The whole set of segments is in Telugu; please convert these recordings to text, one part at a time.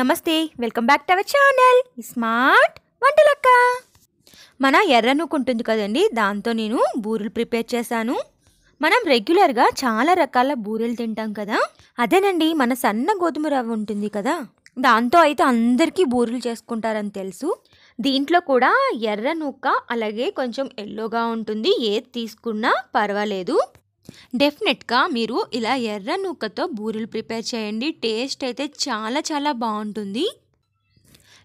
నమస్తే welcome back to our channel. Smart Vantalakka. మన ఎర్ర ఉంటుంది కదండి దాంతో నేను బూరెలు ప్రిపేర్ చేశాను. మనం రెగ్యులర్గా చాలా రకాల బూరెలు తింటాం కదా అదేనండి మన సన్న గోధుమ రవ్వ ఉంటుంది కదా దాంతో అయితే అందరికీ బూరెలు చేసుకుంటారని తెలుసు. దీంట్లో కూడా ఎర్ర నూక అలాగే కొంచెం ఎల్లోగా ఉంటుంది ఏది తీసుకున్నా పర్వాలేదు. డెఫినెట్గా మీరు ఇలా ఎర్ర నూకతో బూరెలు ప్రిపేర్ చేయండి. టేస్ట్ అయితే చాలా చాలా బాగుంటుంది.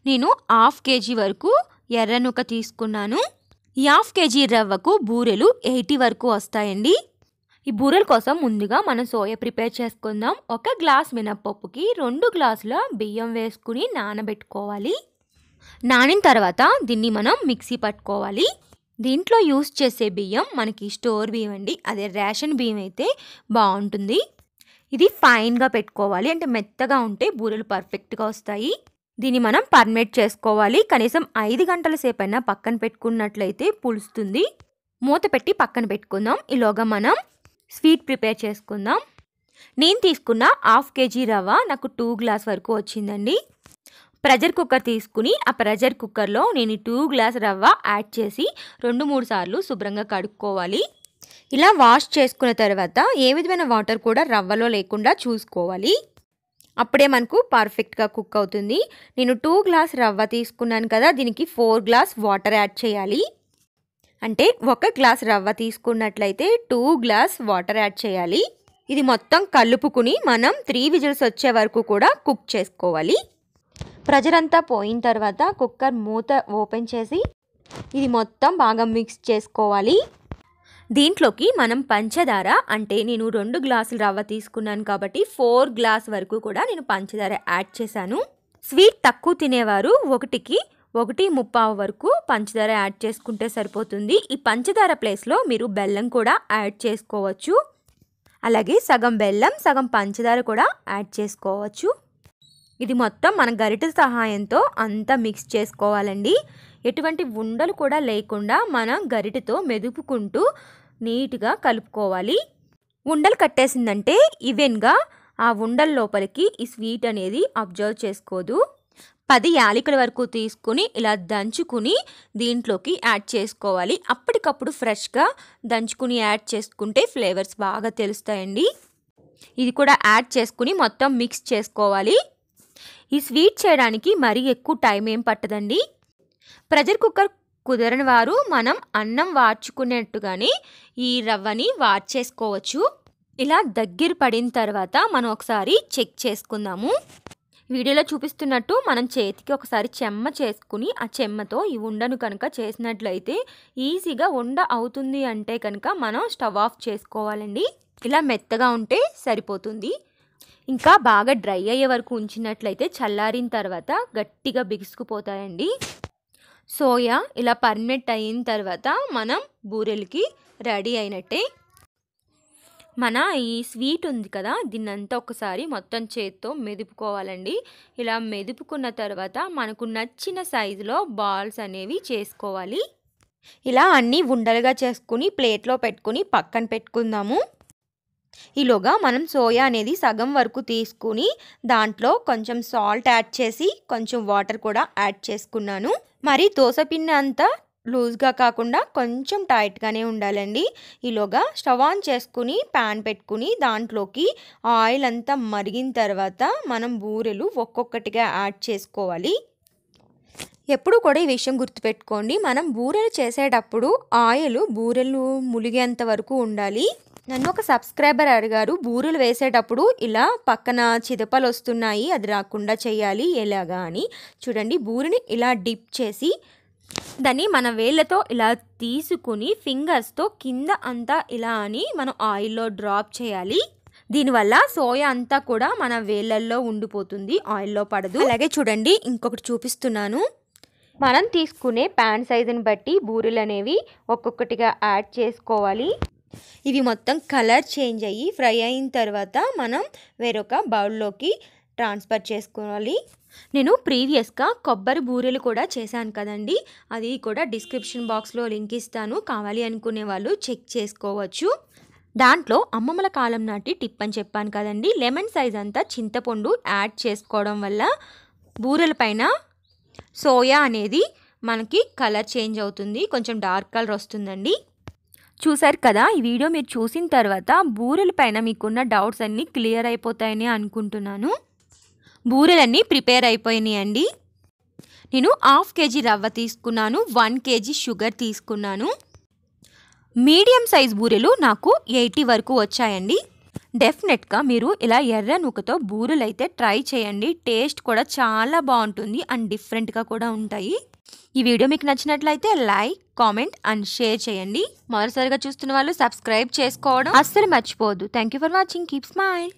నేను హాఫ్ కేజీ వరకు ఎర్ర నూక తీసుకున్నాను. ఈ హాఫ్ కేజీ రవ్వకు బూరెలు ఎయిటీ వరకు వస్తాయండి. ఈ బూరెల కోసం ముందుగా మనం సోయా ప్రిపేర్ చేసుకుందాం. ఒక గ్లాస్ మినప్పప్పుకి రెండు గ్లాసుల బియ్యం వేసుకుని నానబెట్టుకోవాలి. నానిన తర్వాత దీన్ని మనం మిక్సీ పట్టుకోవాలి. దీంట్లో యూస్ చేసే బియ్యం మనకి స్టోర్ బియ్యం అండి. అదే రేషన్ బియ్యం అయితే బాగుంటుంది. ఇది ఫైన్గా పెట్టుకోవాలి. అంటే మెత్తగా ఉంటే బూరెలు పర్ఫెక్ట్గా వస్తాయి. దీన్ని మనం పర్మేట్ చేసుకోవాలి. కనీసం ఐదు గంటల సేపు అయినా పక్కన పెట్టుకున్నట్లయితే పులుస్తుంది. మూత పెట్టి పక్కన పెట్టుకుందాం. ఈలోగా మనం స్వీట్ ప్రిపేర్ చేసుకుందాం. నేను తీసుకున్న హాఫ్ కేజీ రవ్వ నాకు టూ గ్లాస్ వరకు వచ్చిందండి. ప్రెజర్ కుక్కర్ తీసుకుని ఆ ప్రెషర్ కుక్కర్లో నేను టూ గ్లాస్ రవ్వ యాడ్ చేసి రెండు మూడు సార్లు శుభ్రంగా కడుక్కోవాలి. ఇలా వాష్ చేసుకున్న తర్వాత ఏ విధమైన వాటర్ కూడా రవ్వలో లేకుండా చూసుకోవాలి. అప్పుడే మనకు పర్ఫెక్ట్గా కుక్ అవుతుంది. నేను టూ గ్లాస్ రవ్వ తీసుకున్నాను కదా దీనికి ఫోర్ గ్లాస్ వాటర్ యాడ్ చేయాలి. అంటే ఒక గ్లాస్ రవ్వ తీసుకున్నట్లయితే టూ గ్లాస్ వాటర్ యాడ్ చేయాలి. ఇది మొత్తం కలుపుకుని మనం త్రీ విజిల్స్ వచ్చే వరకు కూడా కుక్ చేసుకోవాలి. ప్రెజర్ పోయిన తర్వాత కుక్కర్ మూత ఓపెన్ చేసి ఇది మొత్తం బాగా మిక్స్ చేసుకోవాలి. దీంట్లోకి మనం పంచదార అంటే నేను రెండు గ్లాసులు రవ్వ తీసుకున్నాను కాబట్టి ఫోర్ గ్లాస్ వరకు కూడా నేను పంచదార యాడ్ చేశాను. స్వీట్ తక్కువ తినేవారు ఒకటికి ఒకటి ముప్పావు వరకు పంచదార యాడ్ చేసుకుంటే సరిపోతుంది. ఈ పంచదార ప్లేస్లో మీరు బెల్లం కూడా యాడ్ చేసుకోవచ్చు. అలాగే సగం బెల్లం సగం పంచదార కూడా యాడ్ చేసుకోవచ్చు. ఇది మొత్తం మన గరిట సహాయంతో అంతా మిక్స్ చేసుకోవాలండి. ఎటువంటి ఉండలు కూడా లేకుండా మనం గరిటతో మెదుపుకుంటూ నీట్గా కలుపుకోవాలి. ఉండలు కట్టేసిందంటే ఈవెన్గా ఆ ఉండల లోపలికి ఈ స్వీట్ అనేది అబ్జర్వ్ చేసుకోదు. పది యాలకుల వరకు తీసుకుని ఇలా దంచుకుని దీంట్లోకి యాడ్ చేసుకోవాలి. అప్పటికప్పుడు ఫ్రెష్గా దంచుకుని యాడ్ చేసుకుంటే ఫ్లేవర్స్ బాగా తెలుస్తాయండి. ఇది కూడా యాడ్ చేసుకుని మొత్తం మిక్స్ చేసుకోవాలి. ఈ స్వీట్ చేయడానికి మరీ ఎక్కువ టైం ఏం పట్టదండి? ప్రెషర్ కుక్కర్ కుదరని వారు మనం అన్నం వార్చుకునేట్టుగానే ఈ రవ్వని వార్చేసుకోవచ్చు. ఇలా దగ్గర పడిన తర్వాత మనం ఒకసారి చెక్ చేసుకుందాము. వీడియోలో చూపిస్తున్నట్టు మనం చేతికి ఒకసారి చెమ్మ చేసుకుని ఆ చెమ్మతో ఈ ఉండను కనుక చేసినట్లయితే ఈజీగా ఉండ అవుతుంది అంటే కనుక మనం స్టవ్ ఆఫ్ చేసుకోవాలండి. ఇలా మెత్తగా ఉంటే సరిపోతుంది. ఇంకా బాగా డ్రై అయ్యే వరకు ఉంచినట్లయితే చల్లారిన తర్వాత గట్టిగా బిగుసుకుపోతాయండి. సోయా ఇలా పర్మనెంట్ అయిన తర్వాత మనం బూరెలకి రెడీ అయినట్టే. మన ఈ స్వీట్ ఉంది కదా దీన్నంతా ఒకసారి మొత్తం చేత్తో మెదుపుకోవాలండి. ఇలా మెదుపుకున్న తర్వాత మనకు నచ్చిన సైజులో బాల్స్ అనేవి చేసుకోవాలి. ఇలా అన్నీ ఉండలుగా చేసుకుని ప్లేట్లో పెట్టుకుని పక్కన పెట్టుకుందాము. ఈలోగా మనం సోయా అనేది సగం వరకు తీసుకుని దాంట్లో కొంచెం సాల్ట్ యాడ్ చేసి కొంచెం వాటర్ కూడా యాడ్ చేసుకున్నాను. మరి దోశ పిండి అంతా లూజ్గా కాకుండా కొంచెం టైట్గానే ఉండాలండి. ఈలోగా స్టవ్ ఆన్ చేసుకుని ప్యాన్ పెట్టుకుని దాంట్లోకి ఆయిల్ అంతా మరిగిన తర్వాత మనం బూరెలు ఒక్కొక్కటిగా యాడ్ చేసుకోవాలి. ఎప్పుడు కూడా ఈ విషయం గుర్తుపెట్టుకోండి మనం బూరెలు చేసేటప్పుడు ఆయిల్ బూరెలు ములిగేంత వరకు ఉండాలి. నన్ను ఒక సబ్స్క్రైబర్ అడిగారు. బూరెలు వేసేటప్పుడు ఇలా పక్కన చిదపలు వస్తున్నాయి అది రాకుండా చేయాలి ఎలాగా అని. చూడండి బూరెని ఇలా డిప్ చేసి దాన్ని మన వేళ్ళతో ఇలా తీసుకుని ఫింగర్స్తో కింద అంతా ఇలా అని మనం ఆయిల్లో డ్రాప్ చేయాలి. దీనివల్ల సోయా అంతా కూడా మన వేళ్ళల్లో ఉండిపోతుంది ఆయిల్లో పడదు. అలాగే చూడండి ఇంకొకటి చూపిస్తున్నాను. మనం తీసుకునే ప్యాన్ సైజుని బట్టి బూరెలు అనేవి ఒక్కొక్కటిగా యాడ్ చేసుకోవాలి. ఇవి మొత్తం కలర్ చేంజ్ అయ్యి ఫ్రై అయిన తర్వాత మనం వేరొక బౌల్లోకి ట్రాన్స్ఫర్ చేసుకోవాలి. నేను ప్రీవియస్గా కొబ్బరి బూరెలు కూడా చేశాను కదండి. అది కూడా డిస్క్రిప్షన్ బాక్స్లో లింక్ ఇస్తాను. కావాలి అనుకునే వాళ్ళు చెక్ చేసుకోవచ్చు. దాంట్లో అమ్మమ్మల కాలం నాటి టిప్ అని చెప్పాను కదండి. లెమన్ సైజ్ అంతా చింతపండు యాడ్ చేసుకోవడం వల్ల బూరెల పైన సోయా అనేది మనకి కలర్ చేంజ్ అవుతుంది. కొంచెం డార్క్ కలర్ వస్తుందండి. చూసారు కదా ఈ వీడియో మీరు చూసిన తర్వాత బూరెల పైన మీకున్న డౌట్స్ అన్నీ క్లియర్ అయిపోతాయని అనుకుంటున్నాను. బూరెలన్నీ ప్రిపేర్ అయిపోయినాయి అండి నేను హాఫ్ కేజీ రవ్వ తీసుకున్నాను వన్ కేజీ షుగర్ తీసుకున్నాను. మీడియం సైజ్ బూరెలు నాకు ఎయిటీ వరకు వచ్చాయండి. డెఫినెట్గా మీరు ఇలా ఎర్ర నూకతో బూరెలు అయితే ట్రై చేయండి. టేస్ట్ కూడా చాలా బాగుంటుంది అండ్ డిఫరెంట్గా కూడా ఉంటాయి. ఈ వీడియో మీకు నచ్చినట్లయితే లైక్ కామెంట్ అండ్ షేర్ చేయండి. మొదటిసారిగా చూస్తున్న వాళ్ళు సబ్స్క్రైబ్ చేసుకోవడం అస్సలు మర్చిపోవద్దు. Thank you for watching keep smile